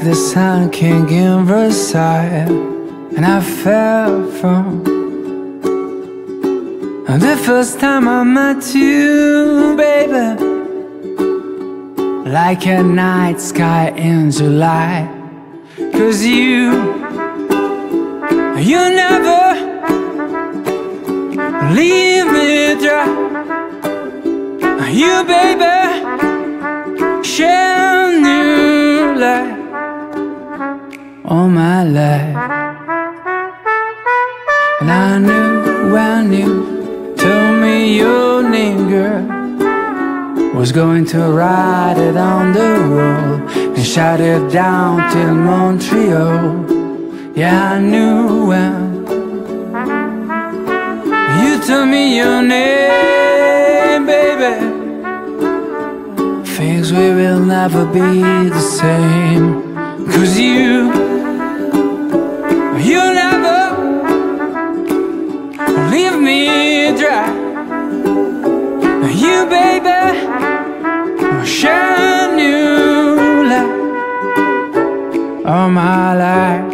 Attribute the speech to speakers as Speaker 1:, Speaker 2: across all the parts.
Speaker 1: like the sun king in Versailles And I fell from the first time I met you, baby. Like a night sky in July. Cause you, you never leave me dry. You, baby, And I knew when you told me your name, girl. Was going to ride it on the road And shout it down till Montreal. Yeah, I knew when. You told me your name, baby. Things we will never be the same. Cause You You, baby, shine new light all my life.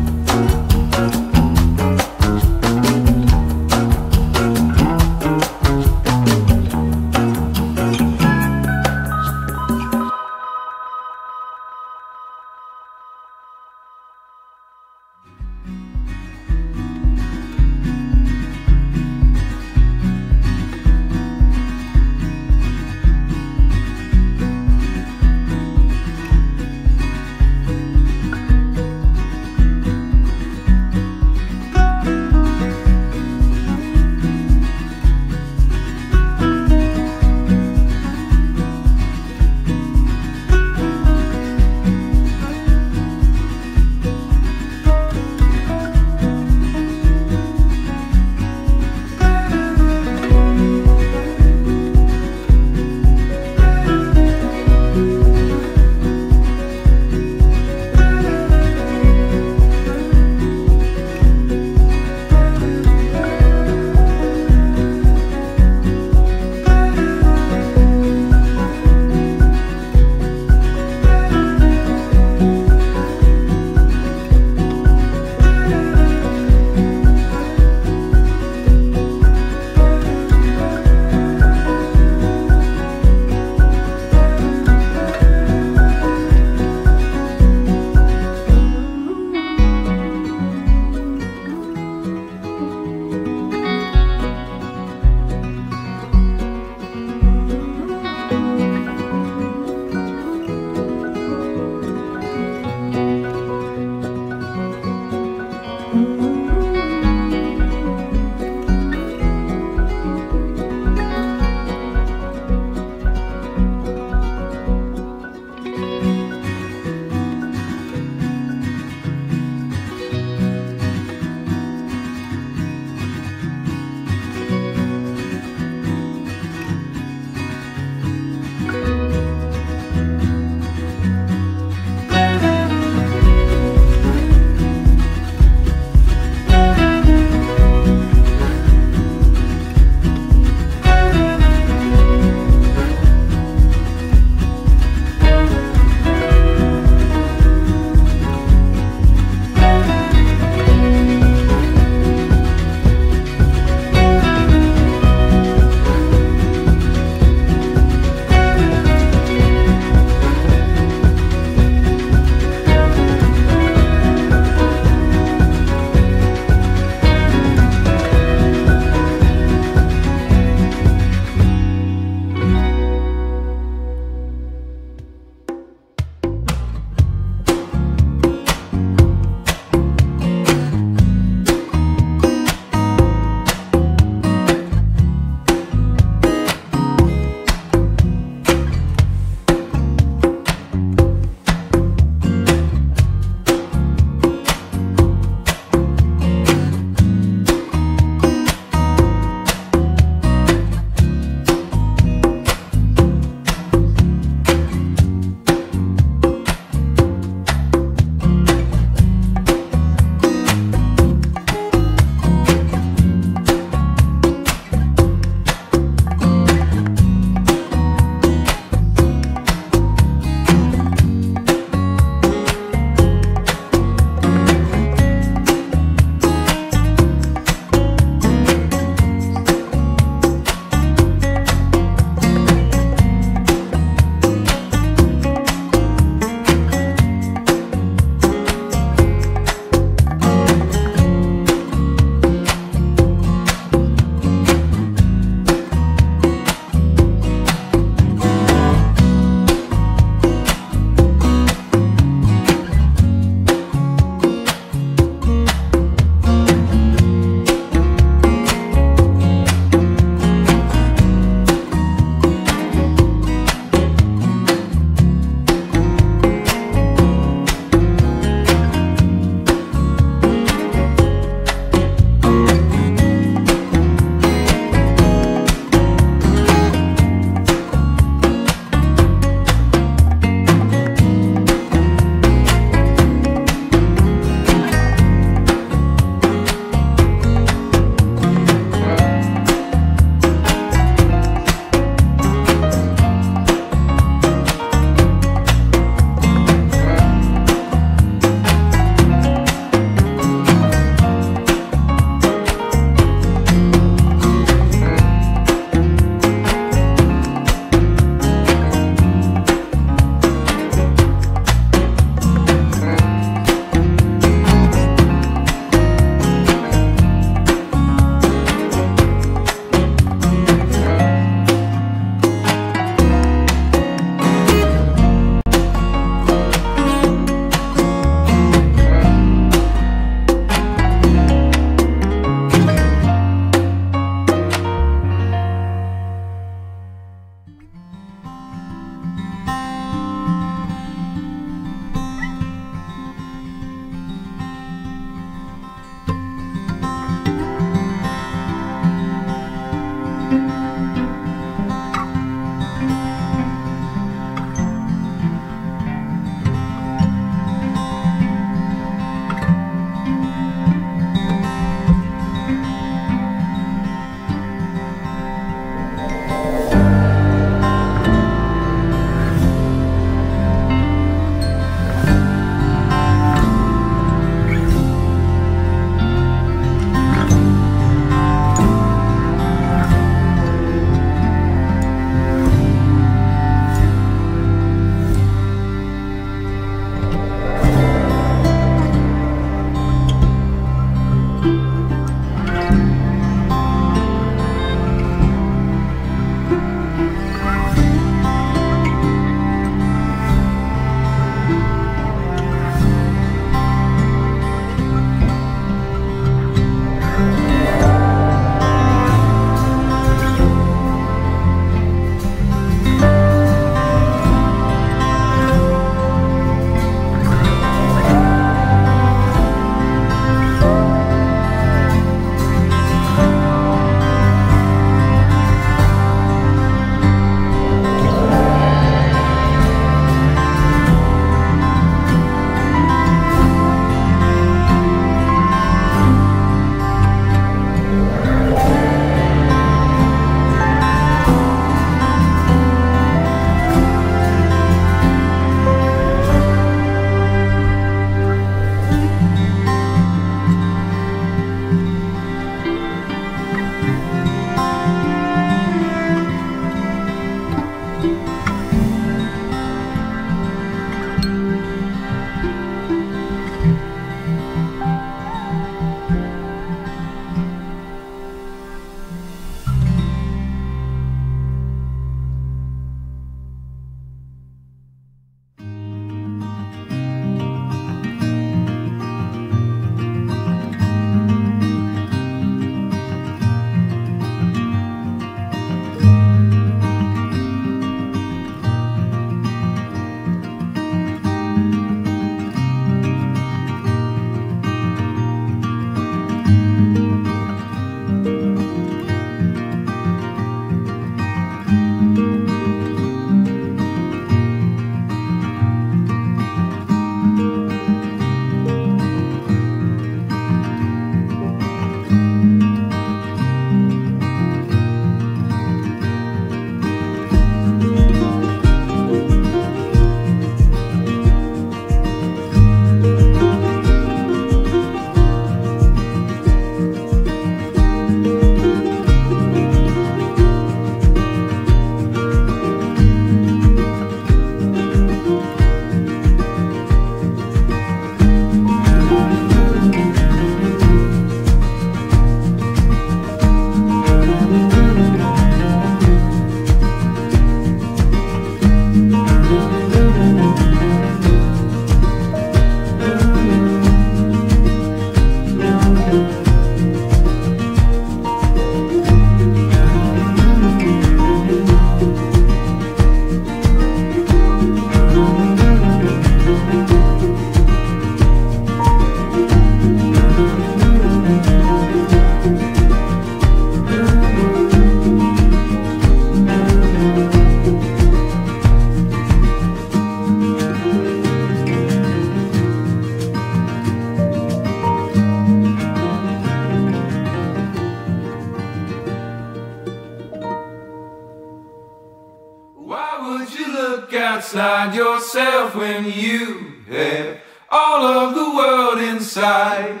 Speaker 2: When you have all of the world inside.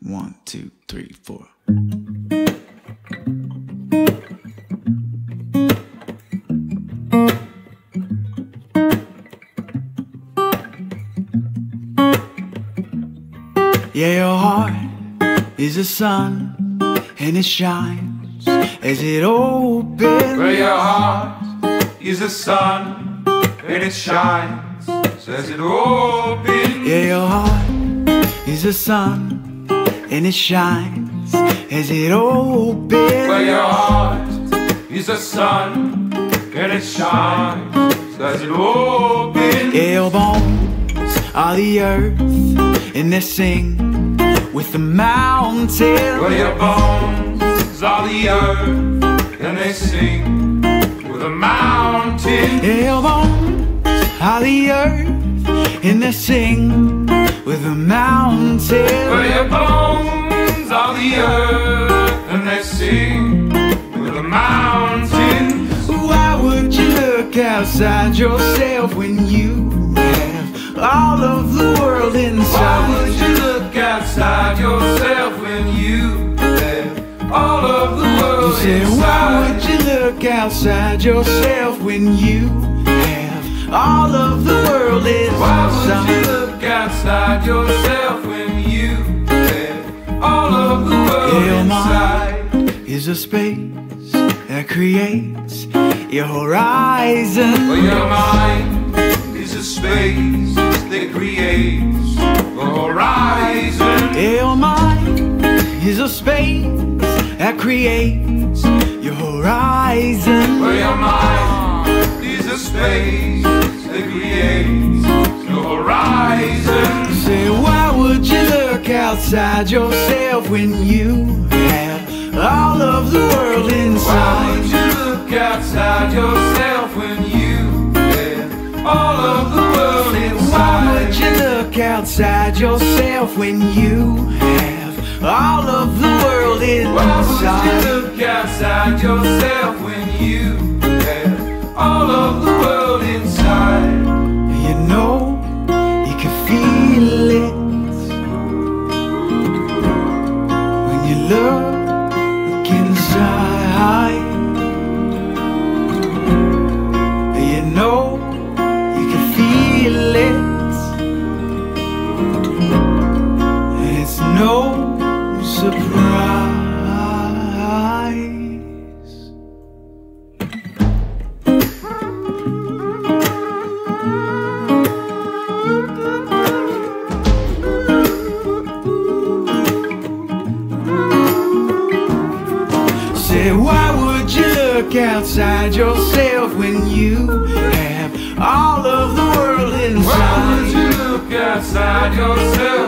Speaker 3: One, two, three, four. Yeah, your heart is a sun and it shines as it opens.
Speaker 2: Well, your heart is a sun and it shines as it opens.
Speaker 3: Yeah, your heart is a sun and it shines as it opens.
Speaker 2: Well, your heart is a sun and it shines as it opens.
Speaker 3: Yeah, your bones are the earth and they sing with the mountains.
Speaker 2: Well, your bones are the earth and they sing with the mountains.
Speaker 3: Yeah, your bones are the earth and they sing with the mountains.
Speaker 2: Well, your bones are the earth and they sing with the mountains.
Speaker 3: Why would you look outside yourself when you have all of the world inside?
Speaker 2: Why
Speaker 3: inside?
Speaker 2: would you look outside yourself when you have all of the world
Speaker 3: Say, why would you look outside yourself when you have all of the world is
Speaker 2: Why would you look outside yourself when you have all of the world
Speaker 3: Yeah,
Speaker 2: inside?
Speaker 3: is a space that creates your horizon.
Speaker 2: Well, your mind is a space that creates the horizon.
Speaker 3: Your mind is a space that creates your horizon.
Speaker 2: Well, your mind is a space that creates the horizon.
Speaker 3: Say, why would you look outside yourself when you have all of the world inside? Why would you look outside yourself when you have all of the world inside? Why would you look outside yourself when you have all of the world inside? Why would you look outside yourself when you have all of the world inside?
Speaker 2: Outside yourself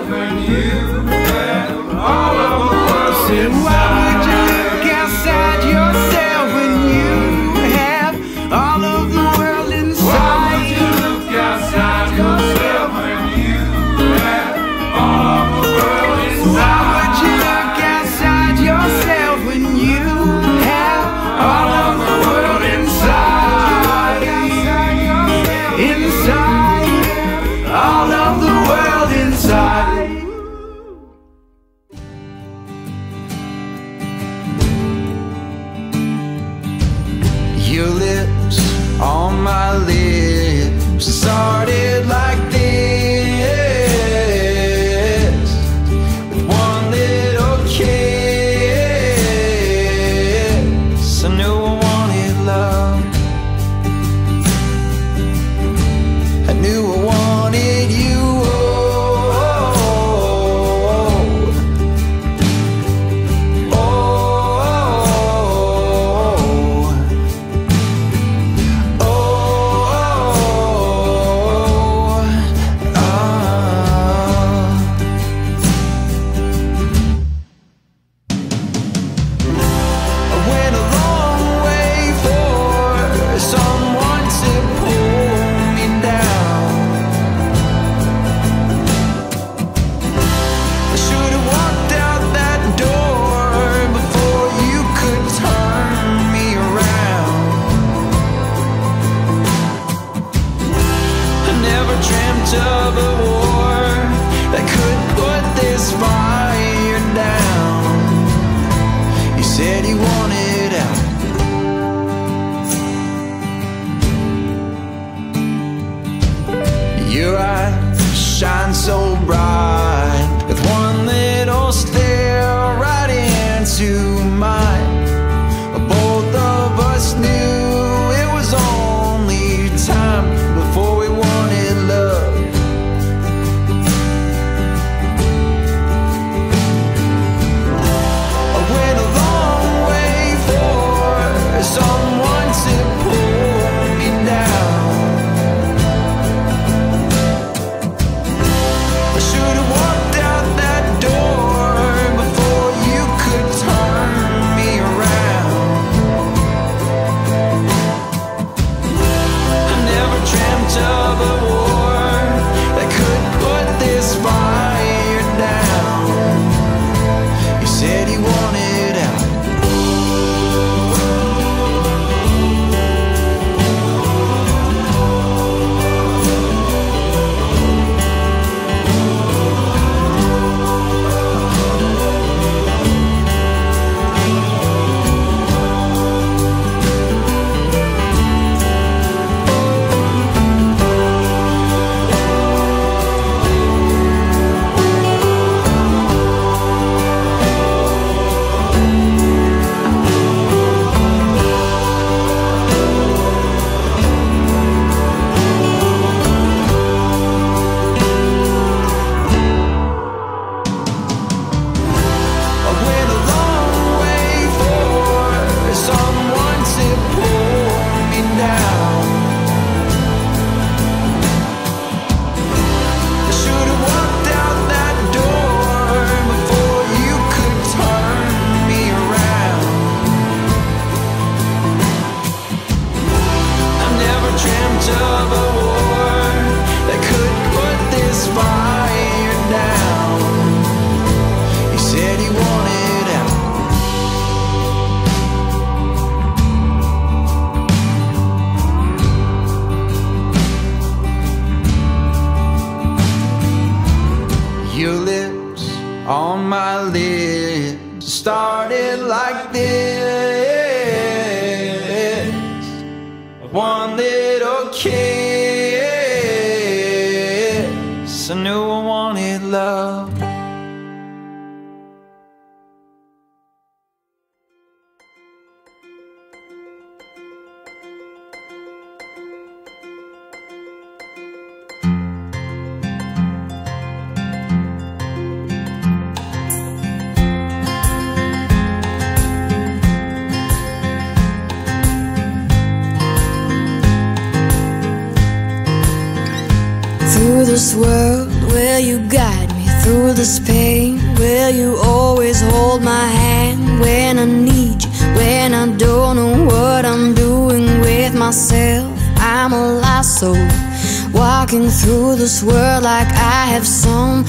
Speaker 4: Through this world like I have some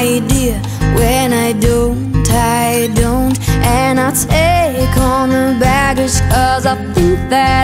Speaker 4: idea. When I don't, I don't. And I take on the baggage cause I think that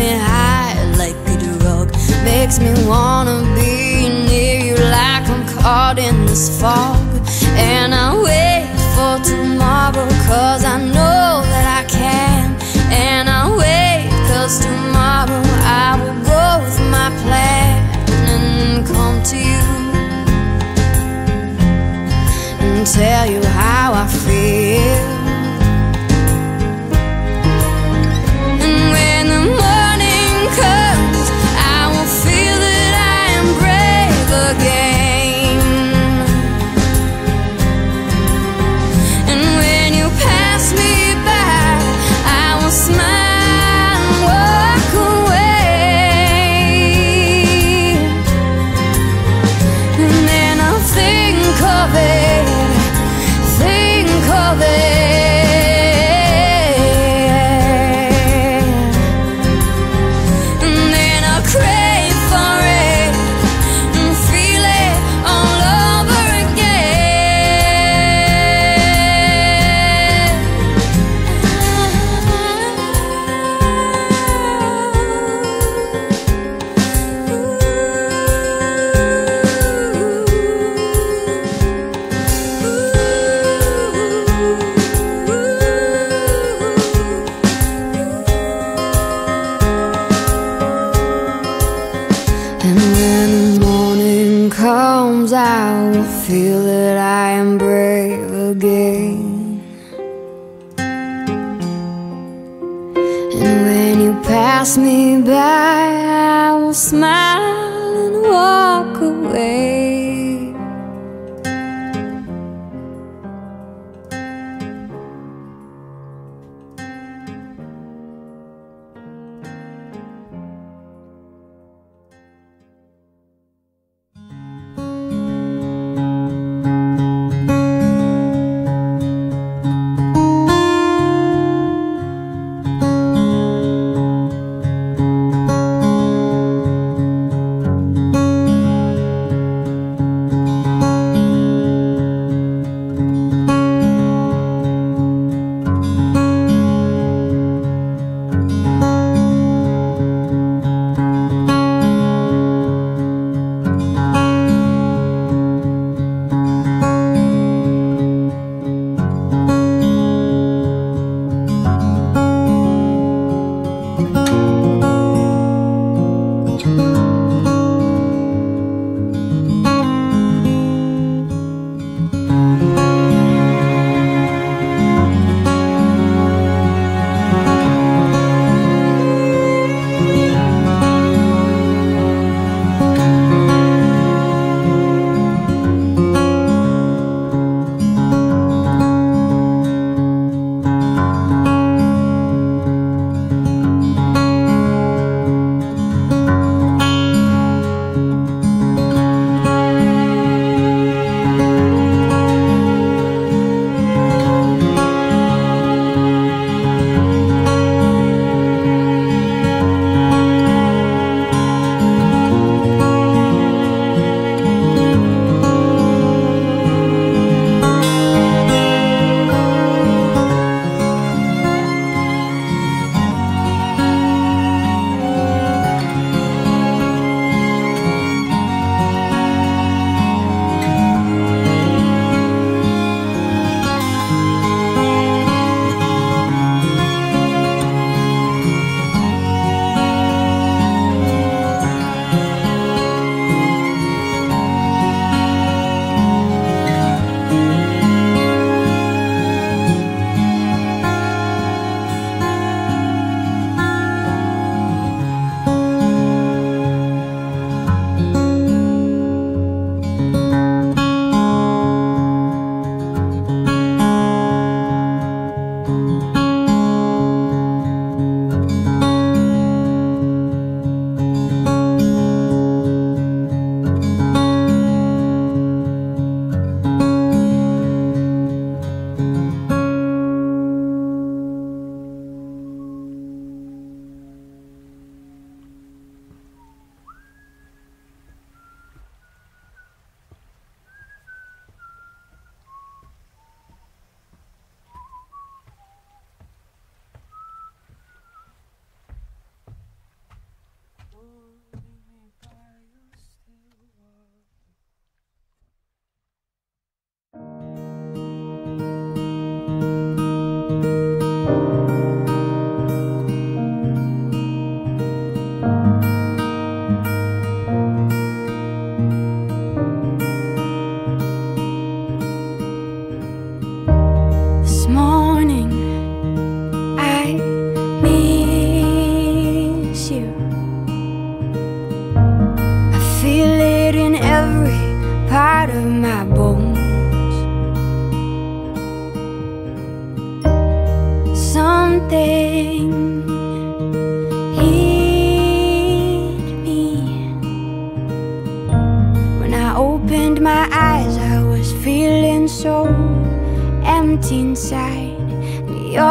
Speaker 4: me high like a drug, Makes me wanna be near you like I'm caught in this fog. And I wait for tomorrow cause I know that I can. And I wait cause tomorrow I will go with my plan And come to you And tell you how I feel.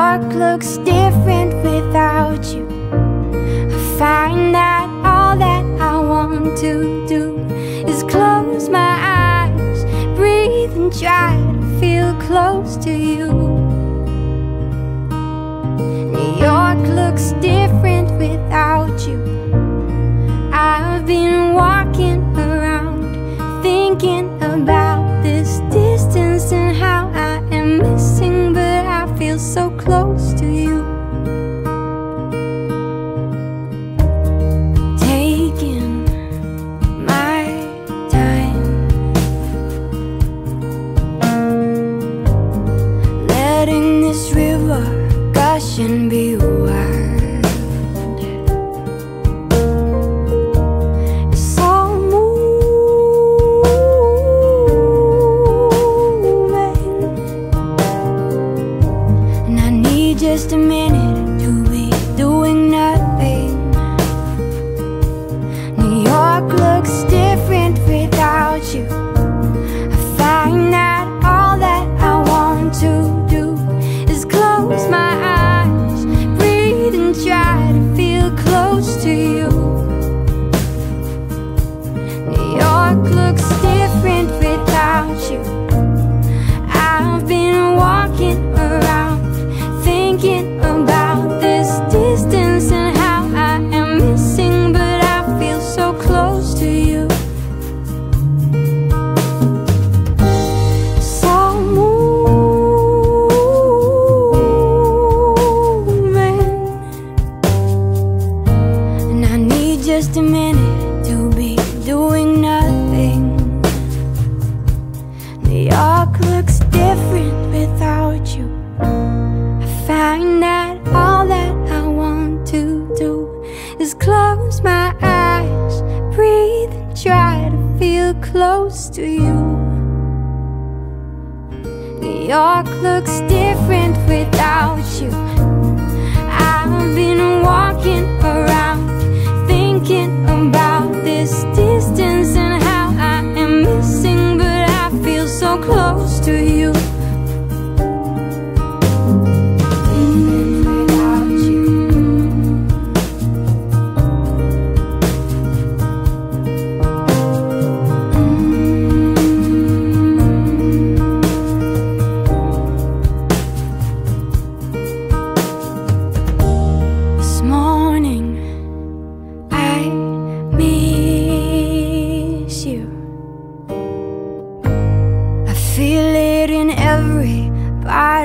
Speaker 4: dark looks different without you. I find that all that I want to do Is close my eyes, breathe and try to feel close to you. New York looks different without you. I've been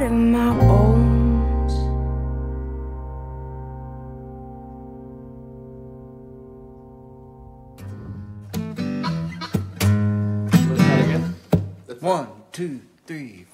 Speaker 4: of my bones.
Speaker 5: Let's One, two, three.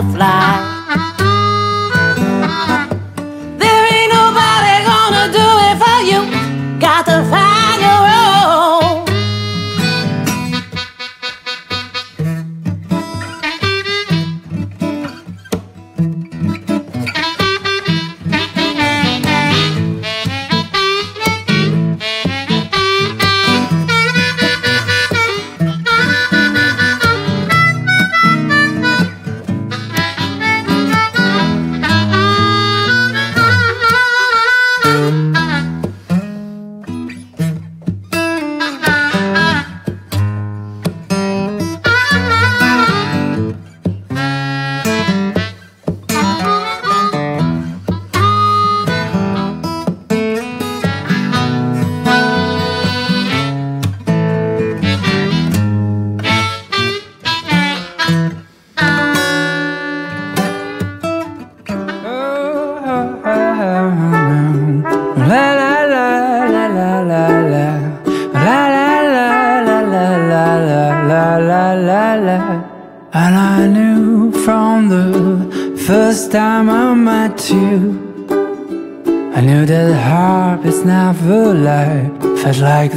Speaker 1: butterfly.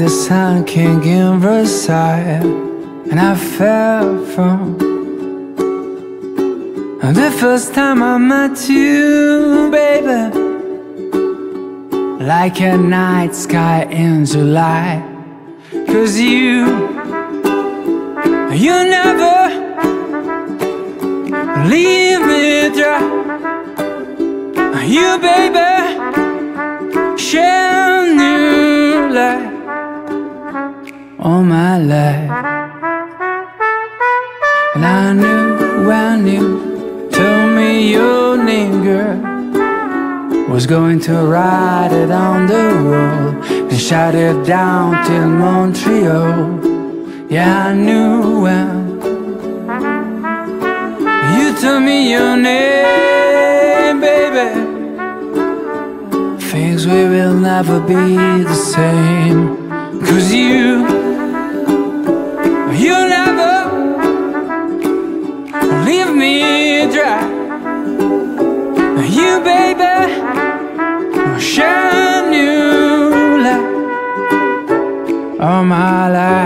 Speaker 1: the sun king in Versailles And I fell from and The first time I met you, baby. Like a night sky in July. Cause you, you never leave me dry You, baby my life. And I knew, I knew. Tell me your name, girl Was going to ride it on the road And shout it down till Montreal. Yeah, I knew, well You told me your name, baby. Things we will never be the same. Cause you all my life.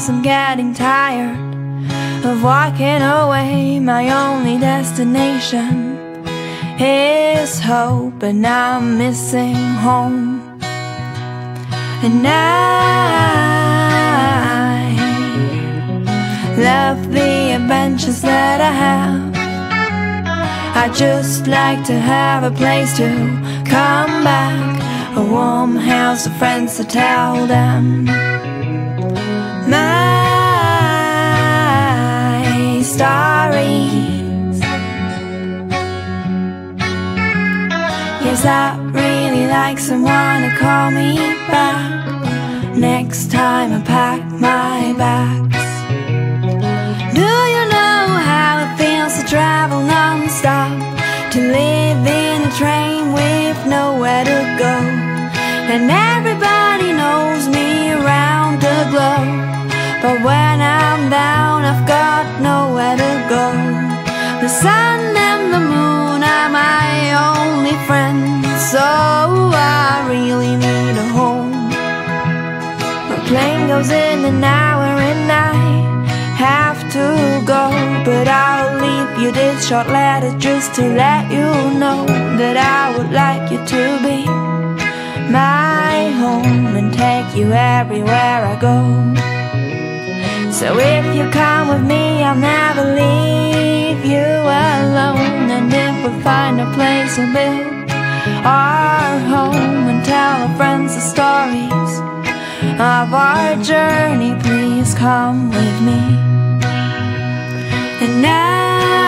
Speaker 4: Because I'm getting tired of walking away. My only destination is hope, and I'm missing home. And I love the adventures that I have. I just like to have a place to come back, a warm house of friends to tell them stories. Yes, I really like someone to call me back next time I pack my bags. Do you know how it feels to travel non-stop? To live in a train with nowhere to go. And everybody knows me around the globe. But when I'm down, I've got nowhere to go. The sun and the moon are my only friends, so I really need a home. My plane goes in an hour and I have to go, but I'll leave you this short letter just to let you know that I would like you to be my home and take you everywhere I go. So if you come with me, I'll never leave you alone. And if we find a place to build our home and tell our friends the stories of our journey, please come with me. And I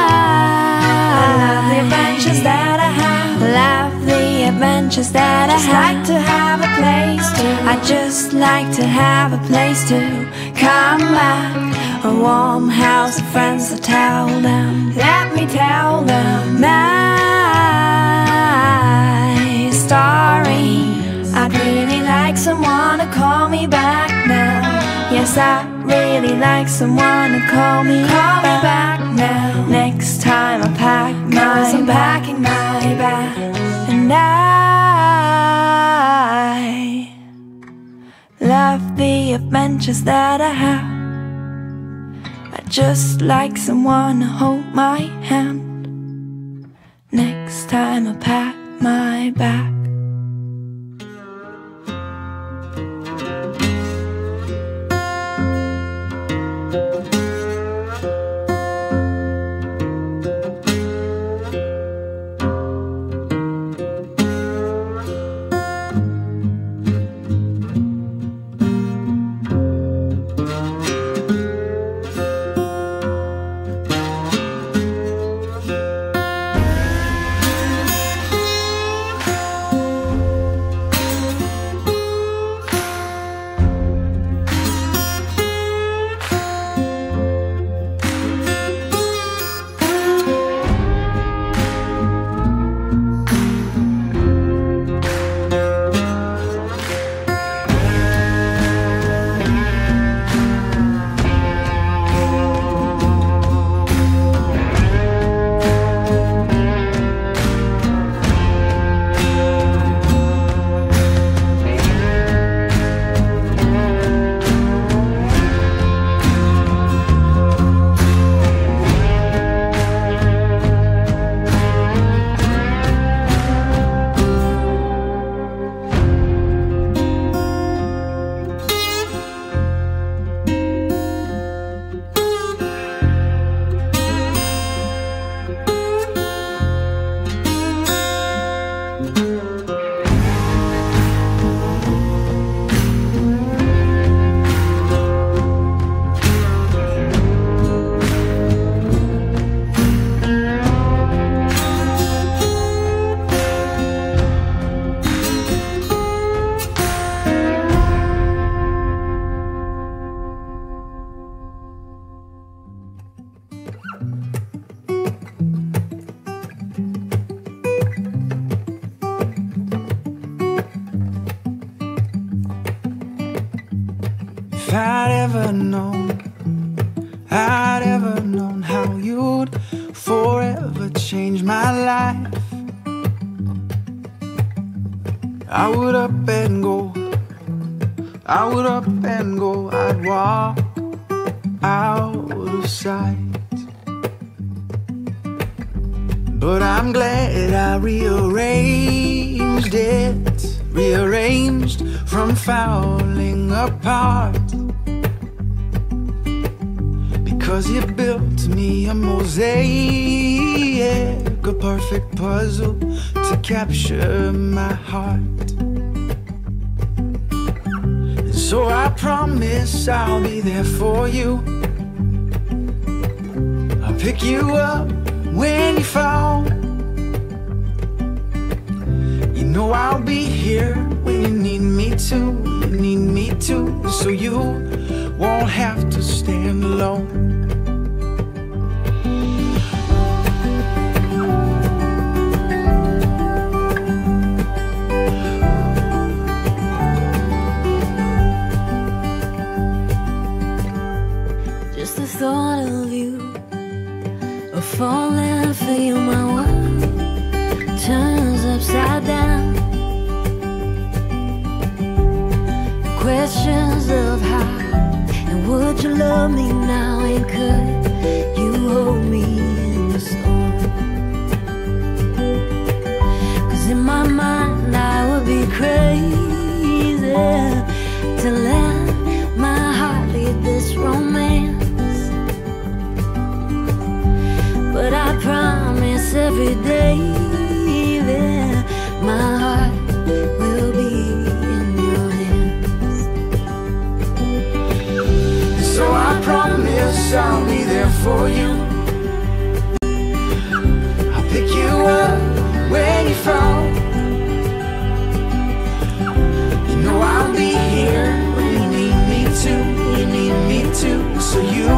Speaker 4: love the adventures that I have. Love the adventures that I have. like to have a place to. I just like to have a place to come back. a warm house of friends to tell them. Let me tell them my story. I'd really like someone to call me back now. Yes, I really like someone to call me, call me back now. Next time I pack my I'm packing my bag, and I love the adventures that I have. I just like someone to hold my hand. Next time I pack my bag.
Speaker 3: Glad I rearranged it, rearranged from falling apart. Because you built me a mosaic, a perfect puzzle to capture my heart. And so I promise I'll be there for you. I'll pick you up when you fall. Know I'll be here when you need me to. Need me to, so you won't have to stand alone.
Speaker 4: Now and could you hold me in the in my mind I would be crazy to let my heart lead this romance. But I promise every day
Speaker 3: I'll be there for you. I'll pick you up when you fall. You know I'll be here when you need me to. You need me to, so you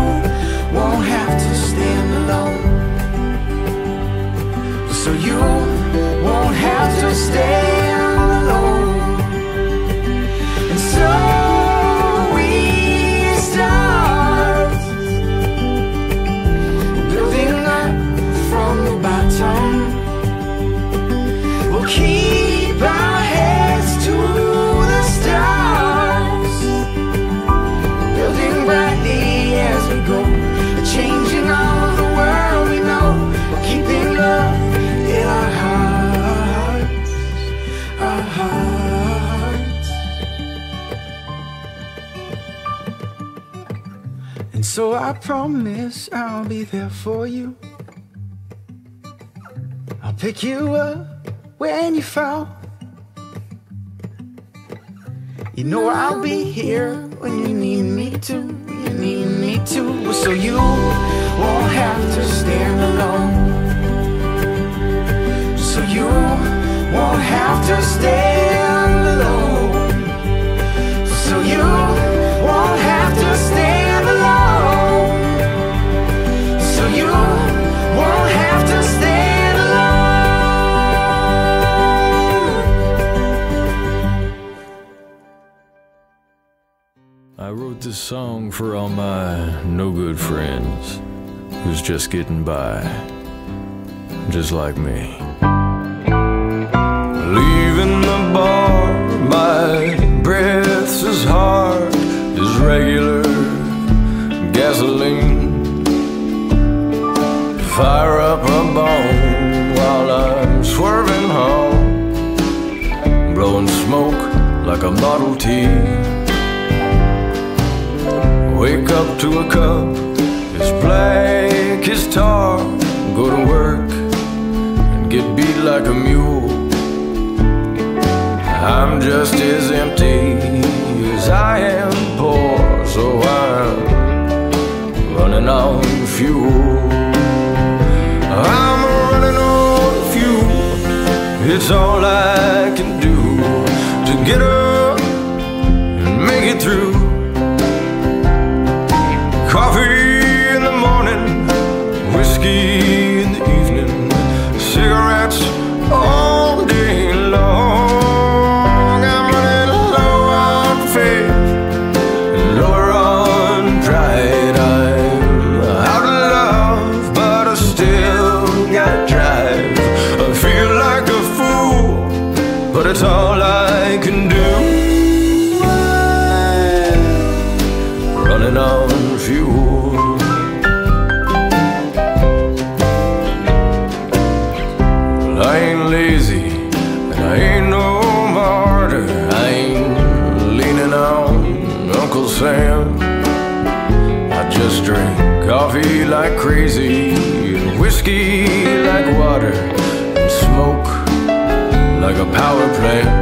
Speaker 3: won't have to stand alone.
Speaker 1: So you won't have to stand. I promise I'll be there for you. I'll pick you up when you fall. You know I'll be here when you need me to. You need me to. So you won't have to stand
Speaker 6: this song for all my no good friends who's just getting by, just like me. Leaving the bar, my breath's as hard as regular gasoline. Fire up a bone while I'm swerving home, blowing smoke like a Model T. Wake up to a cup as black as tar. Go to work and get beat like a mule. I'm just as empty as I am poor, so I'm running on fuel. I'm running on fuel. It's all I can do to get up and make it through. A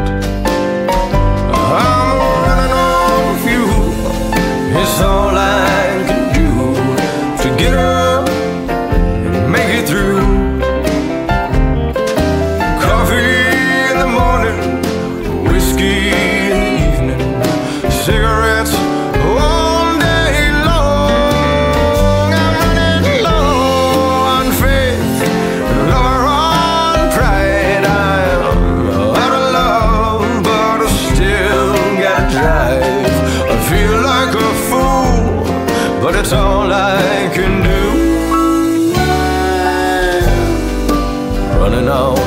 Speaker 6: I can do. Running on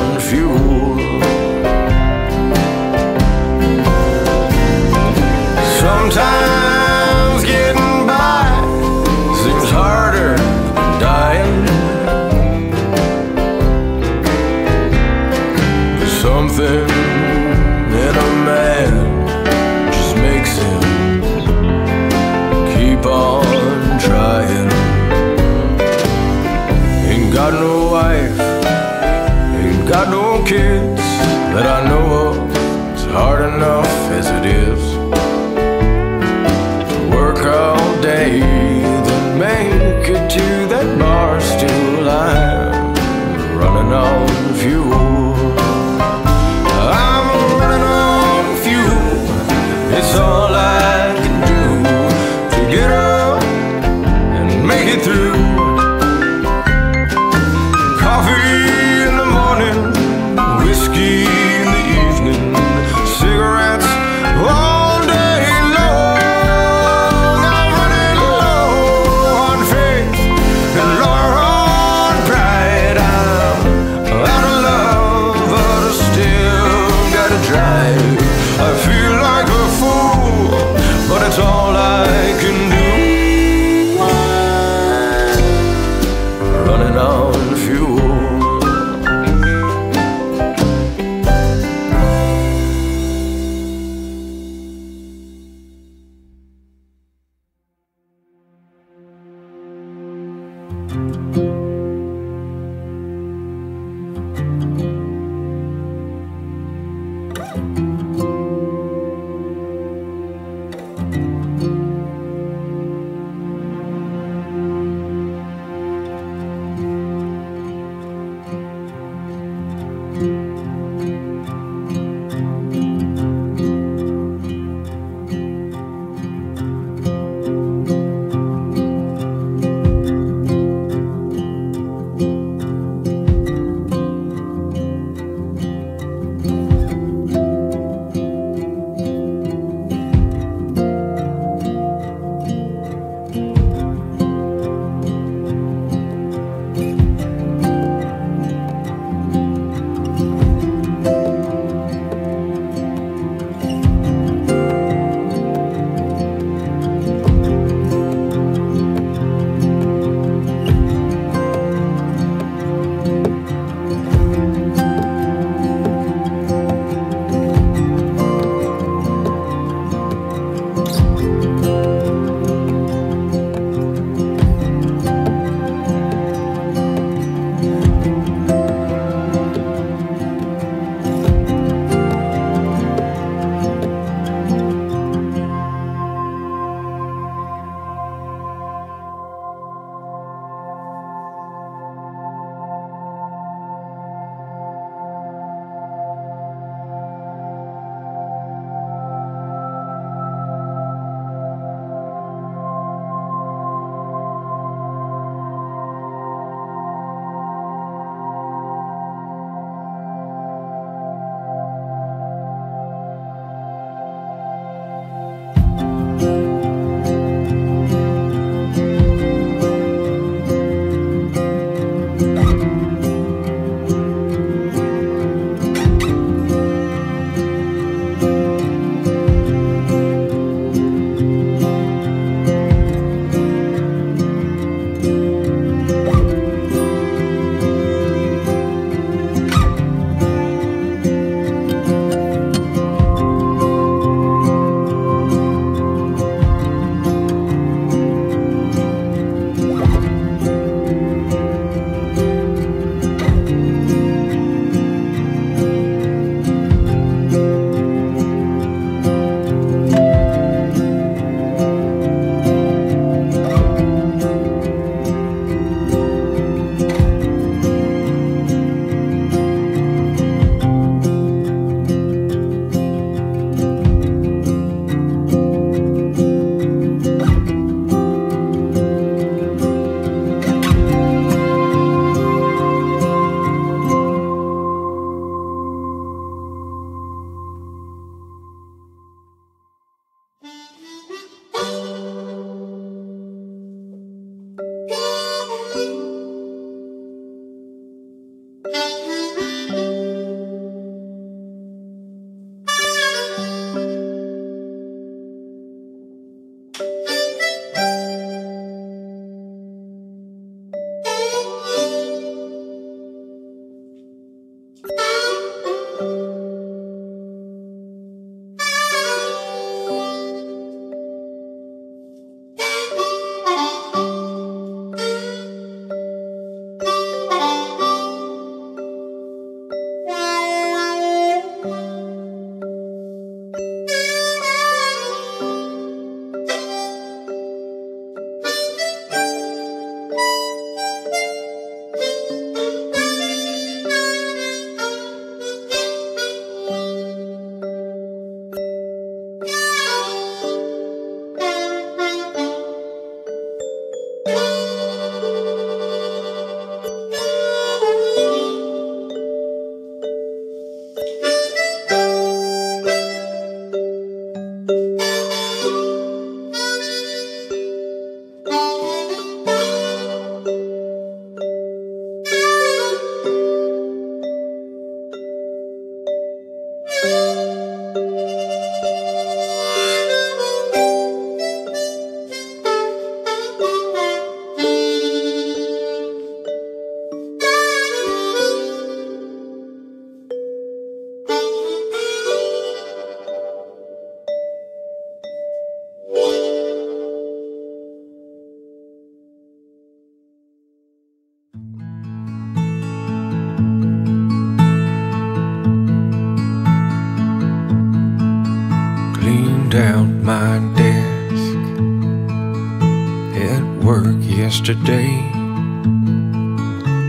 Speaker 7: yesterday.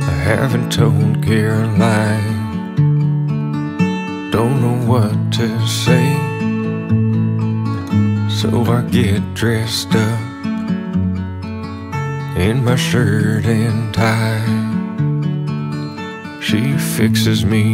Speaker 7: I haven't told Caroline. Don't know what to say. So I get dressed up in my shirt and tie. She fixes me